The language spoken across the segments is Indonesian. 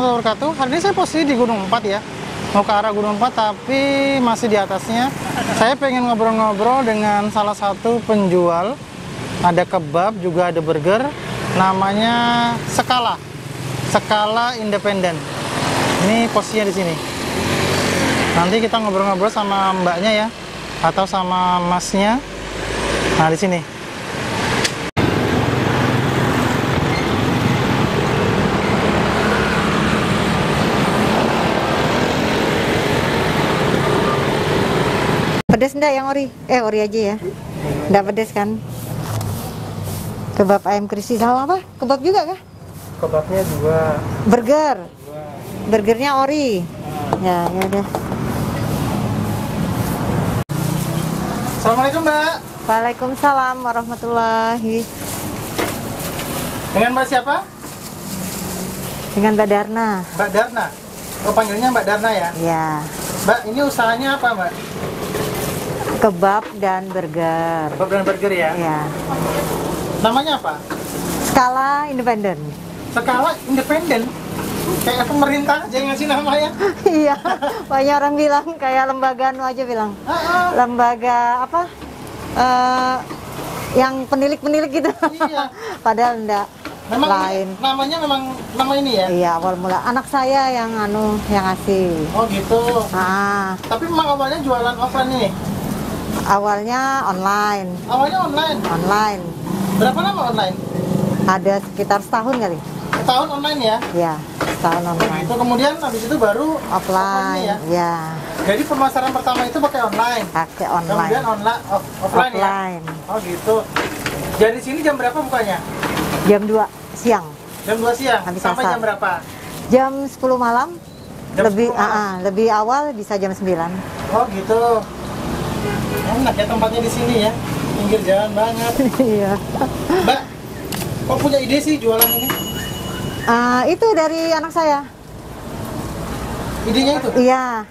wabarakatuh. Hari ini saya posisi di Gunung 4 ya. Mau ke arah Gunung 4 tapi masih di atasnya. Saya pengen ngobrol-ngobrol dengan salah satu penjual. Ada kebab, juga ada burger. Namanya Skala. Skala Independen. Ini posisinya di sini. Nanti kita ngobrol-ngobrol sama mbaknya ya atau sama masnya. Nah, di sini. Pedes enggak yang ori? Eh ori aja ya. Enggak pedes kan? Kebab ayam crispy sama apa? Kebab juga kah? Kebabnya dua. Burger. Burgernya ori. Ya, ya udah. Assalamualaikum mbak. Waalaikumsalam warahmatullahi Dengan mbak siapa? dengan Mbak Darna. Mbak Darna. Oh panggilnya Mbak Darna ya. Ya, Mbak ini usahanya apa mbak? Kebab dan burger. Kebab dan burger ya. Ya. Namanya apa? Skala independen. Skala independen. Kayak pemerintah aja yang ngasih nama ya. Iya, banyak orang bilang kayak lembaga anu aja bilang. Ah, ah. Lembaga apa? Eh yang penilik-penilik gitu. Iya. Padahal enggak. Memang lain. namanya memang nama ini ya. Iya, awal mula anak saya yang anu yang ngasih. Oh gitu. Ah, Tapi memang awalnya jualan offline nih. Awalnya online. Awalnya online. Online. Berapa lama online? Ada sekitar setahun kali. Setahun online ya. Ya, setahun online. Itu kemudian habis itu baru Offline. ya. Ya, Jadi pemasaran pertama itu pakai online. pakai Kemudian online. online off- offline, ya. Offline. Oh gitu. Jadi sini jam berapa bukanya? Jam 2 siang. Jam 2 siang Habis sampai asar. jam berapa? Jam 10 malam. Jam lebih 10 malam. ah, ah, lebih awal bisa jam 9. Oh gitu. Enak ya tempatnya di sini ya. Pinggir jalan banget. Iya. Mbak, kok punya ide sih jualan ini? Ah, itu dari anak saya. Idenya itu? Iya.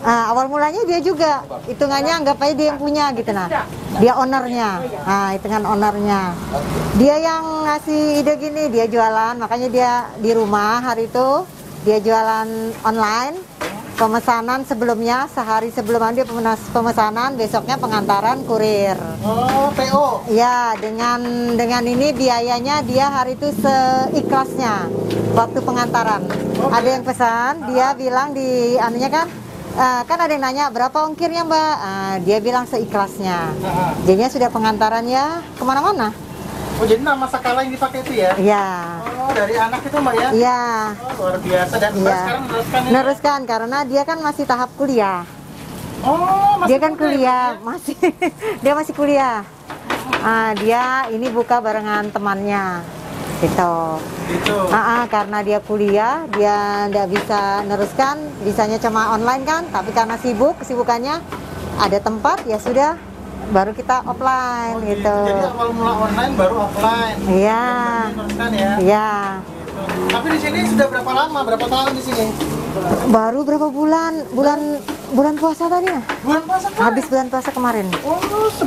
Ah, awal mulanya dia juga. Hitungannya anggap aja dia yang punya gitu nah. Dia ownernya. Nah, hitungan ownernya. Dia yang ngasih ide gini, dia jualan, makanya dia di rumah hari itu dia jualan online. Pemesanan sebelumnya sehari sebelum dia pemesanan, besoknya pengantaran kurir. Oh, PO. Ya, dengan dengan ini biayanya dia hari itu seikhlasnya waktu pengantaran. Ada yang pesan, dia bilang di anunya kan, eh, kan ada yang nanya berapa ongkirnya mbak? Ah, dia bilang seikhlasnya. Jadinya sudah pengantaran ya ke mana-mana. Oh, jadi nama skala yang dipakai itu ya? Iya, Oh, dari anak itu mbak ya? iya, Oh, luar biasa. Dan Iya. sekarang meneruskan karena dia kan masih tahap kuliah. Oh, masih Dia kan muda ya, kuliah, Mbak, masih dia masih kuliah. Ah, dia ini buka barengan temannya, gitu. ya? Gitu. Ah, ah, karena dia kuliah, dia nggak bisa neruskan, bisanya cuma online kan, tapi karena sibuk, kesibukannya ada tempat ya sudah, baru kita offline Oh, gitu. Jadi awal mula online baru offline. Iya, ya. iya. Gitu. Tapi di sini sudah berapa lama? Berapa tahun di sini? Baru berapa bulan, bulan bulan puasa tadi ya? Bulan puasa kan? Habis bulan puasa kemarin. Oh,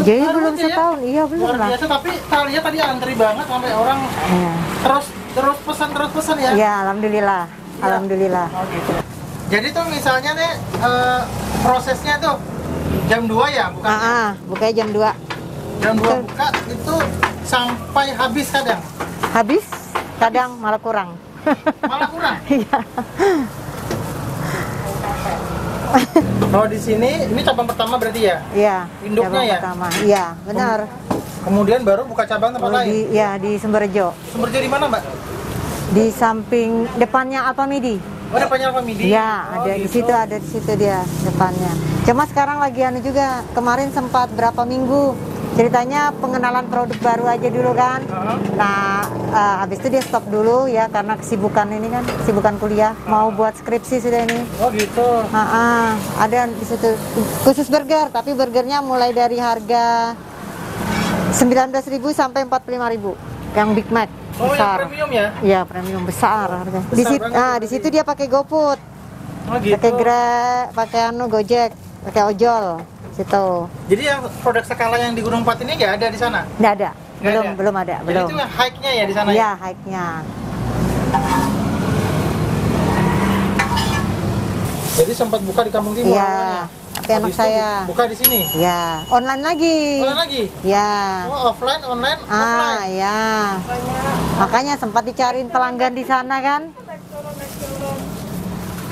Jadi belum ya. setahun, iya belum Luar lah. biasa, tapi lihat tadi antri banget sampai orang Iya, terus terus pesan terus pesan ya. Iya, alhamdulillah, alhamdulillah. Oh gitu. Jadi tuh misalnya nih eh, prosesnya tuh jam 2 ya, bukan? Ah, ah, bukanya jam 2 Jam 2 betul. buka itu sampai habis kadang. Habis, kadang malah kurang. Malah kurang. Iya. Oh, di sini ini cabang pertama berarti ya. Iya. Induknya cabang ya? Pertama. Iya, benar. Kemudian baru buka cabang tempat Oh, lain. di ya di Sumberjo. Sumber jadi mana, Mbak? Di samping depannya Alpamidi. Oh, depannya apa midi? Iya, Oh, ada di gitu. situ ada di situ dia depannya. Cuma sekarang lagi anu juga. Kemarin sempat berapa minggu ceritanya pengenalan produk baru aja dulu kan. Nah, eh, habis itu dia stop dulu ya karena kesibukan ini kan, kesibukan kuliah. Mau buat skripsi sudah ini. Oh, gitu. Ah, ah, ada di situ khusus burger, tapi burgernya mulai dari harga 19.000 sampai 45.000 yang Big Mac Oh, yang besar. premium ya? Iya, premium besar harga. Di situ ah, di situ dia pakai GoFood, Oh, gitu. pakai Grab, pakai anu Gojek, pakai ojol. Situ. Jadi yang produk skala yang di Gunung Pat ini nggak ada di sana? Nggak ada. Nggak belum ada? belum ada, Jadi belum. itu yang high-nya ya di sana ya? Iya, hike-nya. Jadi sempat buka di Kampung Timur. Iya, tapi anak itu saya. bu- Buka di sini. Ya, online lagi. Online lagi. Ya. Oh, offline, online, Ah, offline. ya. Makanya sempat dicariin pelanggan di sana kan.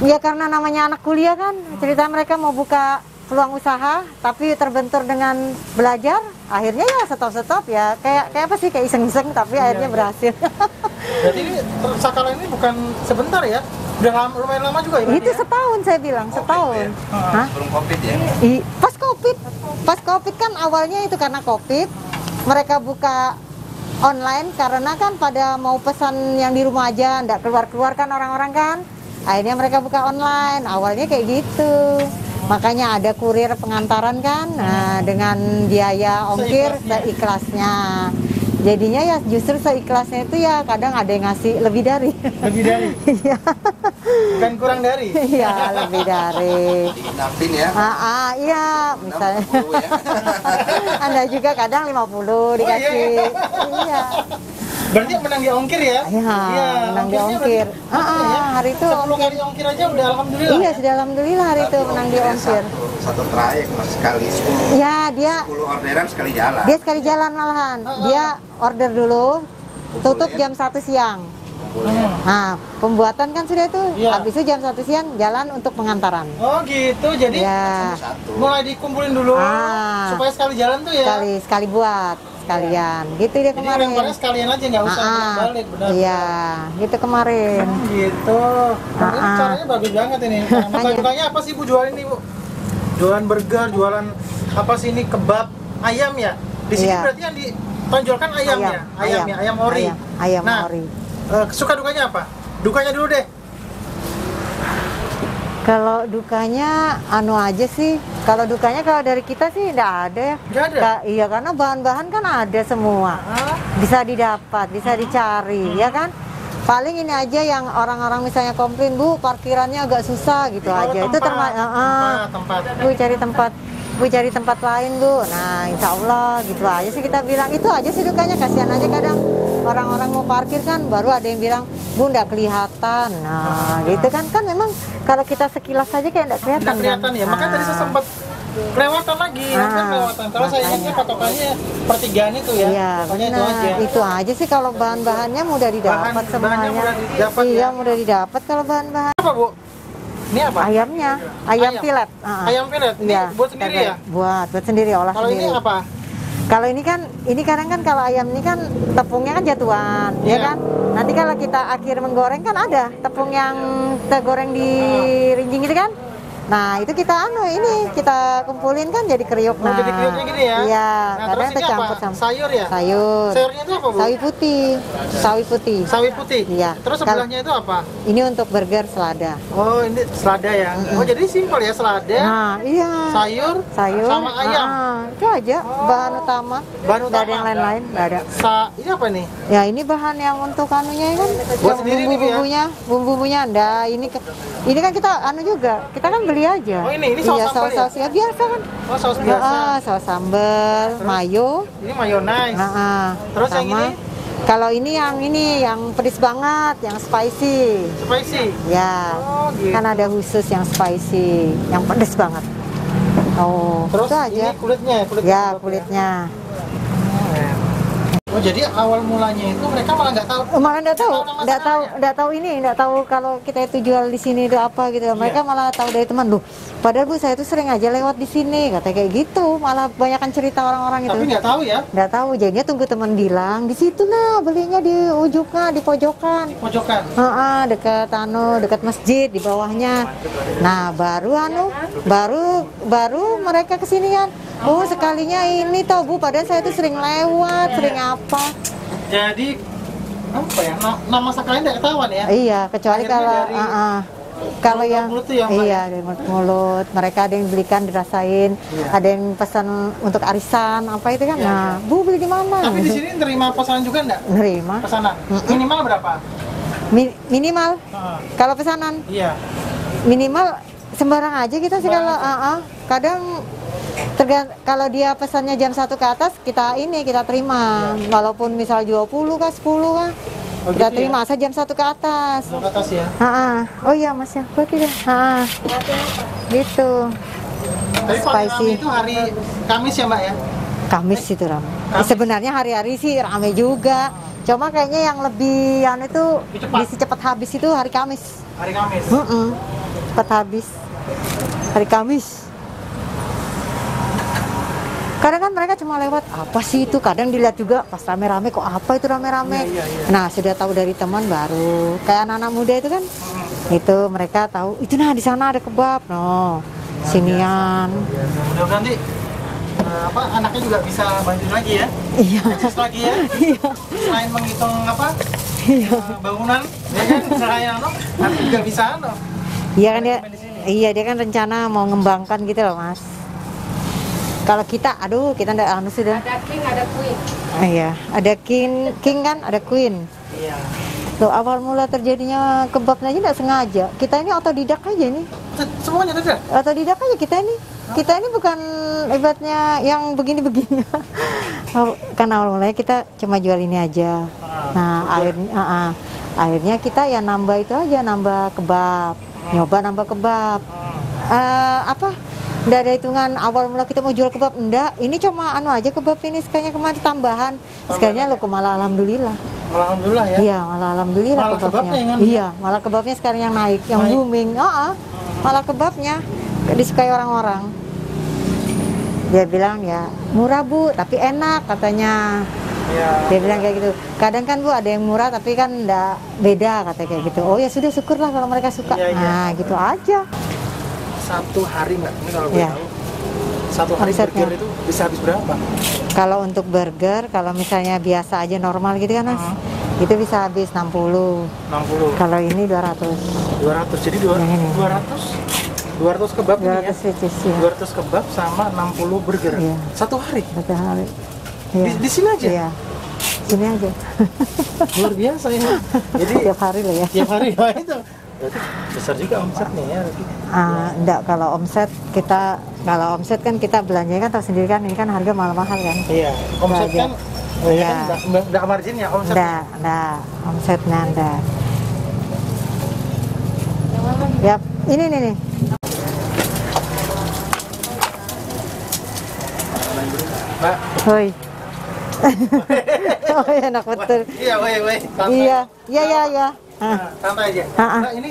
Ya karena namanya anak kuliah kan, cerita mereka mau buka peluang usaha, tapi terbentur dengan belajar, akhirnya ya stop-stop ya. Kayak kayak apa sih kayak iseng-iseng tapi akhirnya iya. berhasil. Jadi ini Sakala ini bukan sebentar ya. Udah lama, lumayan lama juga ya. Itu ya? setahun saya bilang, setahun. Hah? Belum covid ya? I- pas covid pas covid kan awalnya itu karena covid mereka buka online karena kan pada mau pesan yang di rumah aja ndak keluar keluar kan orang-orang kan akhirnya mereka buka online awalnya kayak gitu makanya ada kurir pengantaran kan nah dengan biaya ongkir seikhlasnya jadinya ya justru seikhlasnya itu ya kadang ada yang ngasih lebih dari Lebih dari. iya Bukan kurang dari. iya lebih dari Diinapin ya. Ah, ah, iya, misalnya. 60 ya. Anda juga kadang 50 dikasih. Iya. Berarti menang di ongkir ya? Iya, menang di ongkir. Ah, ah, ya? hari itu 10 ongkir. kali ongkir aja udah alhamdulillah. Iya, sudah alhamdulillah hari itu menang di ongkir. Satu, satu trayek mas sekali 10 Ya, dia 10 orderan sekali jalan. dia sekali jalan malahan. Dia order dulu, tutup jam 1 siang. Nah, pembuatan kan sudah itu. Iya. Habis itu jam 1 siang jalan untuk pengantaran. Oh gitu, jadi Ya, Satu. mulai dikumpulin dulu Ah. supaya sekali jalan tuh ya. sekali sekali buat sekalian. Gitu dia Jadi kemarin. lemparnya sekalian aja nggak usah Ah, ah. balik benar. Iya, gitu kemarin. Hmm, gitu. Nah, ini Ah, caranya bagus banget ini. Makanya apa sih Bu jualan ini Bu? Jualan burger, jualan apa sih ini kebab ayam ya? Di sini Iya. berarti yang ditonjolkan ayam, ya, ayam, ya, ayam ori. Ayam, ayam nah, ori. eh, suka dukanya apa? Dukanya dulu deh. Kalau dukanya anu aja sih. Kalau dukanya kalau dari kita sih enggak ada ya. Ada? Ka- iya karena bahan-bahan kan ada semua. Bisa didapat, bisa dicari, ya kan? Paling ini aja yang orang-orang misalnya komplain, "Bu, parkirannya agak susah." gitu oh, aja. Itu tempat, termasuk tempat, tempat. Bu cari tempat Bu cari tempat lain Bu. Nah insya Allah gitu aja sih kita bilang itu aja sih dukanya kasihan aja kadang orang-orang mau parkir kan baru ada yang bilang Bu nggak kelihatan. Nah gitu kan kan memang kalau kita sekilas saja kayak nggak kelihatan. Nggak kelihatan kan? ya. Makanya tadi saya Ah. sempat kelewatan lagi, hampir Ah, kelewatan. Kalau saya ingatnya makanya. patokannya pertigaan itu ya. Iya, Pokoknya itu benar. aja. Itu aja sih kalau bahan-bahannya mudah didapat Bahan- semuanya. mudah didapat iya, ya? mudah didapat kalau bahan-bahan. Apa Bu? Ini apa? Ayamnya, ayam, Ayam. filet. Ah, Ayam filet. Ini Iya, buat sendiri ya? Buat, buat sendiri olah Kalau sendiri. ini apa? Kalau ini kan, ini kadang kan kalau ayam ini kan tepungnya kan jatuhan, ya Iya. kan? Nanti kalau kita akhir menggoreng kan ada tepung yang kita goreng di rinjing itu kan? Nah itu kita anu ini kita kumpulin kan jadi kriuk. Oh, Nah, jadi kriuknya gini ya? Iya, Nah, kadang tercampur apa? sama Sayur ya? sayur. Sayurnya itu apa Bu? Sawi putih, sawi putih. Sawi putih. Iya. Terus sebelahnya itu apa? Ini untuk burger selada. Oh, ini selada ya. Oh, jadi simpel ya selada, Nah, iya. sayur, Sayur, sama ayam. Ah, itu aja bahan utama. Bahan Nggak ada utama. yang lain-lain, nggak ada. Sa ini apa nih? Ya ini bahan yang untuk anunya kan Buat sendiri nih, Bu, ya? bumbu-bumbunya, bumbu-bumbunya enggak. Ini ini kan kita anu juga, kita kan beli aja. Oh, ini- ini saus iya, sambal saus, saus ya biasa kan. Oh, saus Ya, biasa. ah, saus sambal, mayo. Ini mayonnaise. Nah, ah. Terus yang Sama- ini? Kalau ini yang ini yang pedes banget, yang spicy. Spicy. Ya. Oh, gitu. Kan ada khusus yang spicy, yang pedes banget. Oh, Terus itu aja. ini kulitnya, kulit Ya, kebab kulitnya. Oh, jadi awal mulanya itu mereka malah nggak tahu. Malah nggak tahu, nggak tahu, nggak tahu ini, nggak tahu kalau kita itu jual di sini itu apa gitu. Mereka Iya. malah tahu dari teman loh. Padahal bu saya itu sering aja lewat di sini, kata kayak gitu. Malah banyakkan cerita orang-orang itu. Tapi nggak tahu ya, Nggak tahu, jadinya tunggu teman bilang di situ nah belinya di ujungnya di pojokan. pojokan. Heeh, dekat anu, dekat masjid di bawahnya. Nah, baru anu, baru baru mereka ke sini kan. Oh, sekalinya ini tau Bu, padahal saya itu sering lewat, sering apa. Jadi apa ya? na- nama sakalnya nggak ketahuan ya? Iya, kecuali Akhirnya kalau dari ah, ah. Kalau yang mulut yang iya dari mulut mulut, mereka ada yang belikan dirasain, Iya. ada yang pesan untuk arisan apa itu kan. Iya, nah, Bu beli di mana? Tapi di sini terima pesanan juga nggak? Nerima. Pesanan. Minimal berapa? Mi- minimal Heeh. kalau pesanan Iya. minimal sembarang aja kita sih Sembarang kalau ah, ah. kadang tergan kalau dia pesannya jam satu ke atas kita ini kita terima walaupun misal 20 kah 10 kah Oh, gitu terima asal jam satu ke atas. Ke atas ya. Ha, oh iya mas ya, buat tidak. Ha, gitu. Tapi Spicy. itu hari Kamis ya mbak ya? Kamis itu ram. Kamis. Sebenarnya hari-hari sih rame juga. Cuma kayaknya yang lebih yang itu cepat. bisa cepat habis itu hari Kamis. Hari Kamis. Mm-mm. Cepat habis. Hari Kamis. Kadang kan mereka cuma lewat apa sih itu? Kadang dilihat juga pas rame-rame kok apa itu rame-rame. Iya, iya, iya. Nah sudah tahu dari teman baru. Kayak anak-anak muda itu kan, itu mereka tahu itu nah di sana ada kebab, no sinian. Mudah-mudahan nanti eh, apa anaknya juga bisa bantu lagi ya, Iya. eksis lagi ya. Iya. Selain menghitung apa Iya. eh, bangunan, ya kan selain ano, nanti juga bisa ano. Iya kan dia, iya dia kan rencana mau ngembangkan gitu loh mas. Kalau kita, aduh kita ndak anu sudah. Ada king, ada queen. Ah, Iya, ada king, king kan, ada queen. Iya. Loh, awal mula terjadinya kebabnya aja nggak sengaja. Kita ini otodidak aja nih. Se- Semuanya ada. Otodidak aja kita ini. Kita ini bukan hebatnya yang begini-begini. Oh, kan awal mulanya kita cuma jual ini aja. Nah, akhirnya, ah, ah. akhirnya kita ya nambah itu aja, nambah kebab. Nyoba nambah kebab. Eh, apa? Nggak ada hitungan awal mula kita mau jual kebab enggak. Ini cuma anu aja kebab ini sekalinya kemarin tambahan. Sekalinya lo malah alhamdulillah. Alhamdulillah ya. Iya, malah alhamdulillah Malah kebabnya. kebabnya yang iya, malah kebabnya sekarang yang naik, yang Naik. booming. Oh, ah, malah kebabnya disukai orang-orang. Dia bilang ya murah bu, tapi enak katanya. Iya. Dia bilang kayak gitu. Kadang kan bu ada yang murah tapi kan enggak beda katanya kayak gitu. Oh ya sudah syukurlah kalau mereka suka. Iya, iya. Nah gitu aja. Satu hari mbak, ini kalau Iya. tahu. Satu hari Omsetnya. burger itu bisa habis berapa? Kalau untuk burger, kalau misalnya biasa aja normal gitu kan mas, itu bisa habis 60. 60. Kalau ini 200. 200 jadi dua, Yang ini. 200 200 kebab ini ya 200 is ya. 200 kebab sama 60 burger Iya. satu hari Satu hari. di, di sini aja Iya. Sini aja. luar biasa ini jadi Tiap hari loh ya. tiap hari wah itu berarti besar juga omsetnya ya. Ah, enggak kalau omset kita kalau omset kan kita belanjanya kan tahu sendiri kan ini kan harga mahal-mahal kan. iya omset aja. kan oh, iya kan enggak- margin ya omset Enggak, enggak omsetnya enggak. Yap, ini nih nih. mbak Hoi. oh enak betul. iya woi woi. Iya, iya iya iya. Ah, Nah, santai aja Ah, ah. mbak ini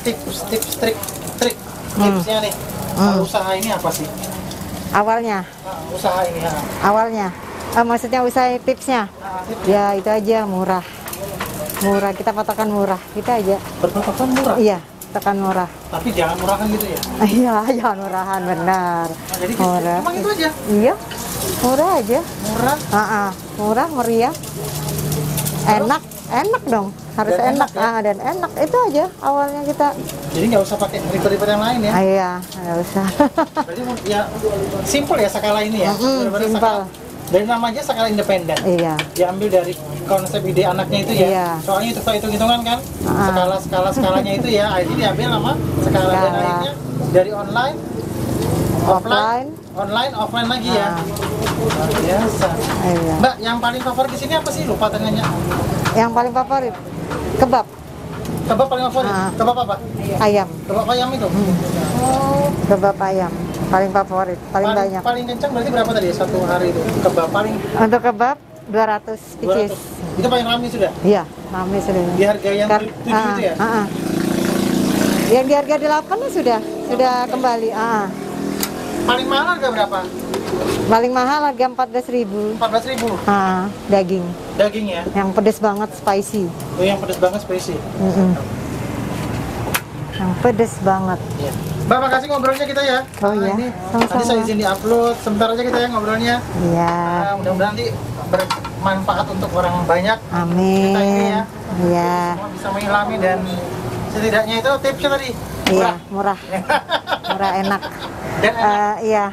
tips tips trik trik Hmm. tipsnya nih Hmm. usaha ini apa sih awalnya, Nah, usaha ini ya awalnya. Ah, maksudnya usaha tipsnya. Nah, tips Ya itu aja murah. Murah, kita patokan murah. Kita aja. berpatokan murah Iya, tekan murah. tapi jangan murahkan gitu ya Iya, jangan murahan benar. nah, jadi Murah. emang itu aja Iya, murah aja. murah Ah, ah. murah, meriah, enak, enak dong. Harus Dan enak, enak ya? ah dan enak itu aja awalnya kita. jadi nggak usah pakai ribet-ribet yang lain ya Ah, iya, nggak usah. Berarti ya simple ya skala ini ya. Simple. skala- Dari namanya skala independen. iya, Diambil dari konsep ide anaknya itu ya. Iya. Soalnya itu hitung hitungan kan. Ah. Skala skala skalanya itu ya. Jadi diambil nama skala dan Skala. akhirnya dari online, offline, offline. online, offline lagi ya. Ah. Luar biasa. Iya. Mbak, yang paling favorit di sini apa sih? Lupa tengahnya. Yang paling favorit kebab Kebab paling favorit. Ah. Kebab apa? ayam, Kebab ayam itu. Oh. kebab ayam paling favorit, paling banyak. Paling kencang berarti berapa tadi satu hari itu? Kebab paling Untuk kebab 200 pieces. 200. Itu paling ramai sudah. Iya, rame sudah. Di harga yang Kar- tujuh ah, itu ya? ah, ah. Yang di harga 8 ya sudah, sudah kembali. Ah, Paling mahal harga berapa? paling mahal harga 14.000. 14.000 Ah, daging daging ya. yang pedes banget, spicy. Oh, yang pedas banget spicy. Mm-mm. Yang pedes banget. Iya. Mbak, makasih ngobrolnya kita ya. Oh, Nah, iya. Ini Sama-sama. tadi saya izin di-upload. Sebentar aja kita ya ngobrolnya. Iya. Nah, mudah-mudahan nanti bermanfaat untuk orang banyak. Kita ini Amin. ya. Iya. Semua bisa mengilami dan setidaknya itu tipsnya tadi. Iya, Murah. murah. Murah enak. Dan enak. Eh, iya.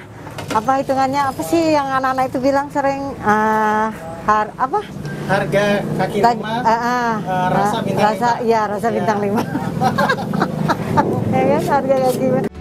Apa hitungannya? Apa sih yang anak-anak itu bilang sering eh, har apa? Harga kaki lima. ah, ah, eh, rasa bintang rasa, lima. Iya, rasa Iya. bintang lima. ya kan harga kaki lima.